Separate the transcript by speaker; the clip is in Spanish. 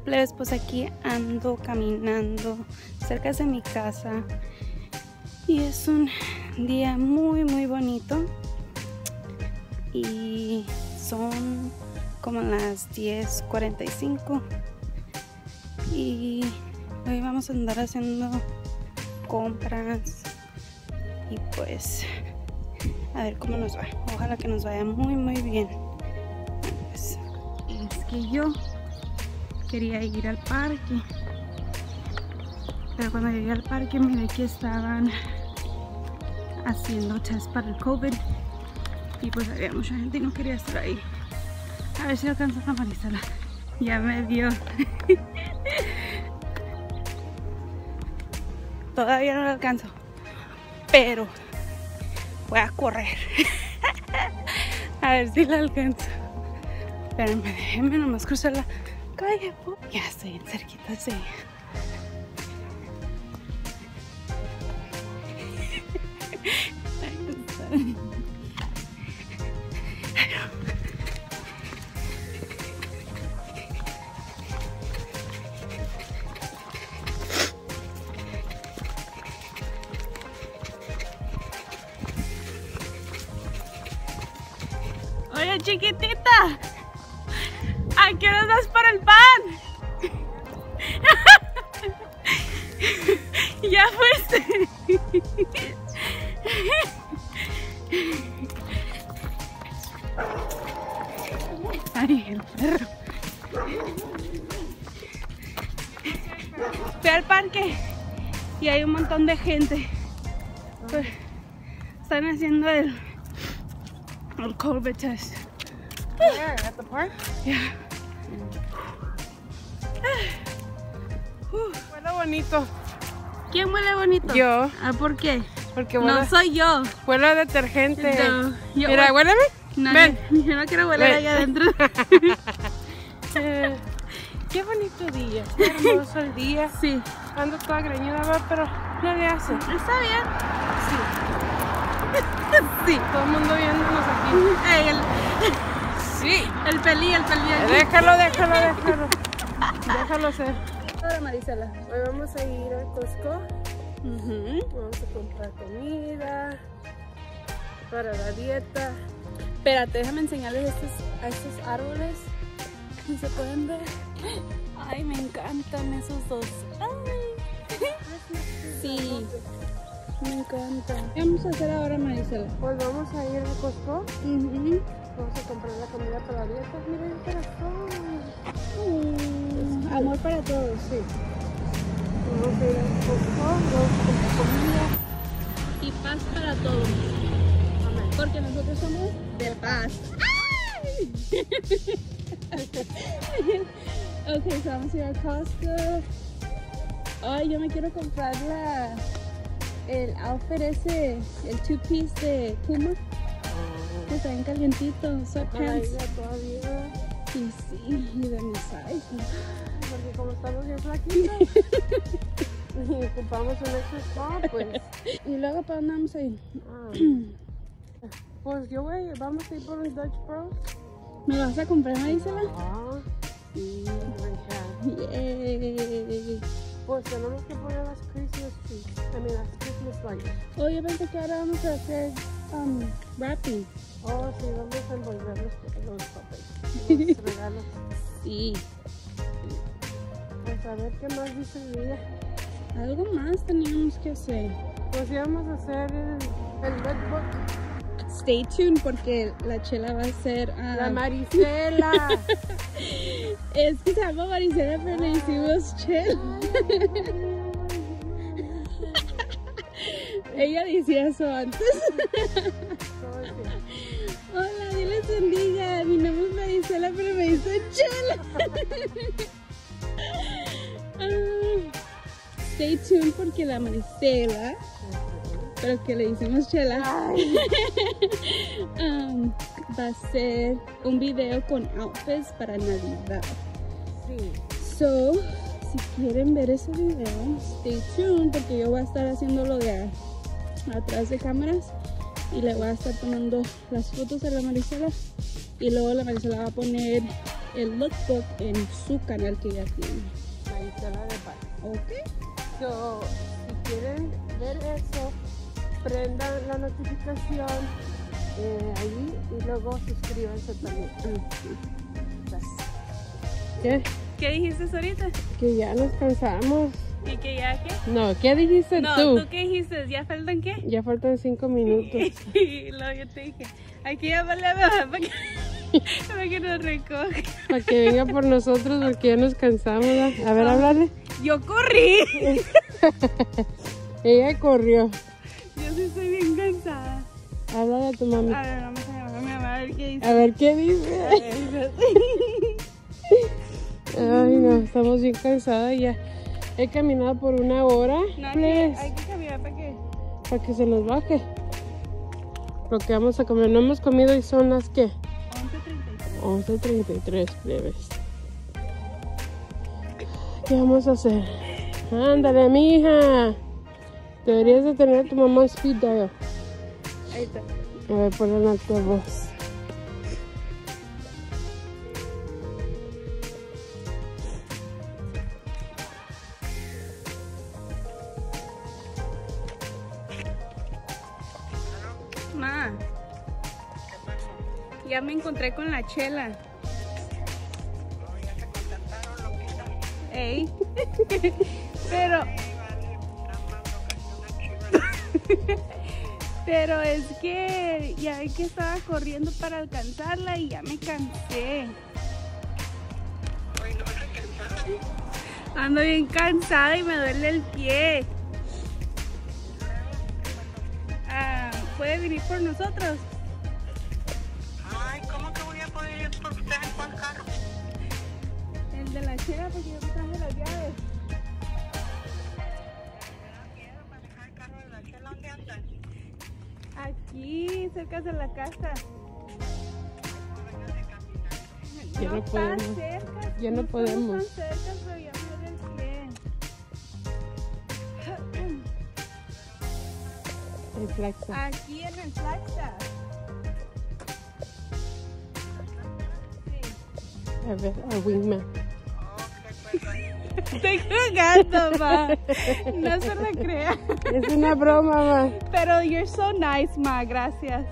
Speaker 1: Plebes, pues aquí ando caminando cerca de mi casa. Y es un día muy muy bonito. Y son como las 10.45 y hoy vamos a andar haciendo compras. Y pues a ver cómo nos va. Ojalá que nos vaya muy muy bien. Pues, es que yo quería ir al parque. Pero cuando llegué al parque miré que estaban haciendo test para el COVID. Y pues había mucha gente y no quería estar ahí. A ver si alcanzo a Marisela ya me vio todavía no lo alcanzo pero voy a correr. A ver si la alcanzo. Espérenme déjenme nomás cruzar la calle ya estoy en cerquita sí. Oye, chiquitita, ¿a qué hora das para el pan? ya fuiste. Ay, el perro. Fui al parque y hay un montón de gente. Pues, están haciendo el, el COVID test.
Speaker 2: At the park?
Speaker 1: Yeah.
Speaker 2: Bonito.
Speaker 1: ¿Quién huele bonito?
Speaker 2: Yo.
Speaker 1: Ah, ¿por qué?
Speaker 2: Porque huele,
Speaker 1: No soy yo.
Speaker 2: huele a detergente.
Speaker 1: No, yo
Speaker 2: Mira, huéleme.
Speaker 1: No,
Speaker 2: Ven.
Speaker 1: yo, no quiero hueler allá adentro.
Speaker 2: Eh, qué bonito día. Está hermoso el día.
Speaker 1: sí,
Speaker 2: Ando toda greñuda, pero no le hace.
Speaker 1: está bien.
Speaker 2: Sí.
Speaker 1: Sí.
Speaker 2: Todo el mundo viéndonos aquí.
Speaker 1: El,
Speaker 2: Sí.
Speaker 1: el pelí, el pelí.
Speaker 2: Déjalo, déjalo, déjalo. Déjalo ser.
Speaker 1: Marisela.
Speaker 2: Hoy vamos a ir a Costco. Vamos a comprar comida para la dieta.
Speaker 1: Espérate, déjame enseñarles estos, a estos árboles. Se pueden ver. Ay, me encantan esos dos. Ay. Sí, me encantan. ¿Qué vamos a hacer ahora, Marisela?
Speaker 2: Pues vamos a ir a Costco.
Speaker 1: Ujú.
Speaker 2: Vamos a comprar la comida para la dieta. Mira el corazón.
Speaker 1: Amor para todos, sí. Y paz para todos. Porque nosotros somos de paz. ok, so vamos a ir a Costco. Ay, yo me quiero comprar la, el outfit ese, el two piece de Puma, que está bien calientito, sweatpants. Y sí, y de mi size.
Speaker 2: Porque como estamos bien flaquitos. y ocupamos un extra small, pues.
Speaker 1: Y luego, ¿para dónde vamos a ir?
Speaker 2: ah, pues yo voy, vamos a ir por un Dutch Bros.
Speaker 1: ¿Me vas a comprar, Marisela?
Speaker 2: Ah,
Speaker 1: Sí. Yay.
Speaker 2: Pues tenemos que poner las Christmas trees. I mean, las Christmas lights.
Speaker 1: Oh, yo pensé que ahora vamos a hacer um, wrapping.
Speaker 2: Oh, sí, vamos a envolver los, los papeles. Los regalos.
Speaker 1: Sí.
Speaker 2: Pues a ver qué más dice el día.
Speaker 1: Algo más teníamos que hacer.
Speaker 2: Pues íbamos a hacer el, el Red Book.
Speaker 1: Stay tuned porque la chela va a ser. ah,
Speaker 2: La Marisela.
Speaker 1: es que se llama Maricela, pero le hicimos chela. Ella decía eso antes. Hola, Dios les bendiga. Mi nombre es Maricela, pero me dicen chela. Stay tuned porque la Maricela, pero que le hicimos chela. um, va a ser un video con outfits para Navidad.
Speaker 2: Sí.
Speaker 1: So, si quieren ver ese video, stay tuned porque yo voy a estar haciéndolo de atrás de cámaras y le voy a estar tomando las fotos a la Marisela y luego la Marisela va a poner el lookbook en su canal que ya tiene.
Speaker 2: Marisela de Paz.
Speaker 1: Ok.
Speaker 2: So, si quieren ver eso, prendan la notificación eh, ahí y luego suscríbanse también. ¿Qué?
Speaker 1: ¿Qué dijiste ahorita?
Speaker 2: Que ya nos cansamos.
Speaker 1: ¿Y que ya qué?
Speaker 2: No, ¿qué dijiste
Speaker 1: No,
Speaker 2: tú?
Speaker 1: ¿tú qué dijiste? ¿Ya faltan qué?
Speaker 2: Ya faltan cinco minutos.
Speaker 1: Y luego yo te dije, hay que llamarle a mi mamá para que, para que nos recoja.
Speaker 2: Para que venga por nosotros porque ya nos cansamos. A ver, háblale.
Speaker 1: Yo corrí.
Speaker 2: Ella corrió.
Speaker 1: Yo sí estoy bien cansada.
Speaker 2: Háblale a tu mami.
Speaker 1: A ver, vamos a llamar a mi mamá a ver qué dice.
Speaker 2: A ver qué dice. Ay, no, estamos bien cansadas ya. He caminado por una hora.
Speaker 1: No, hay que,
Speaker 2: please,
Speaker 1: hay que caminar para que...
Speaker 2: para que se nos baje. Lo que vamos a comer. No hemos comido y son las que
Speaker 1: 11.33.
Speaker 2: 11.33 plebes. ¿Qué vamos a hacer? Ándale, mija. Deberías de tener a tu mamá speed dial.
Speaker 1: Ahí está.
Speaker 2: A ver, ponle en altavoz.
Speaker 1: Encontré con la chela. Ey. Pero. Pero es que ya vi que estaba corriendo para alcanzarla y ya me cansé. Ando bien cansada y me duele el pie. Ah, ¿Puede venir por nosotros? El de la chela porque yo me traje las llaves.
Speaker 3: Quiero manejar el carro de la chela, ¿dónde andan?
Speaker 1: Aquí, cerca de la casa.
Speaker 2: Ya no podemos.
Speaker 1: cerca,
Speaker 2: Ya no podemos.
Speaker 1: tan cerca, pero ya me duele el pie.
Speaker 2: El flaxa.
Speaker 1: Aquí en el Flagstaff. Sí.
Speaker 2: A ver, a Wingman.
Speaker 1: Estoy jugando, ma. No se la crea.
Speaker 2: Es una broma, ma.
Speaker 1: Pero you're so nice, ma. Gracias.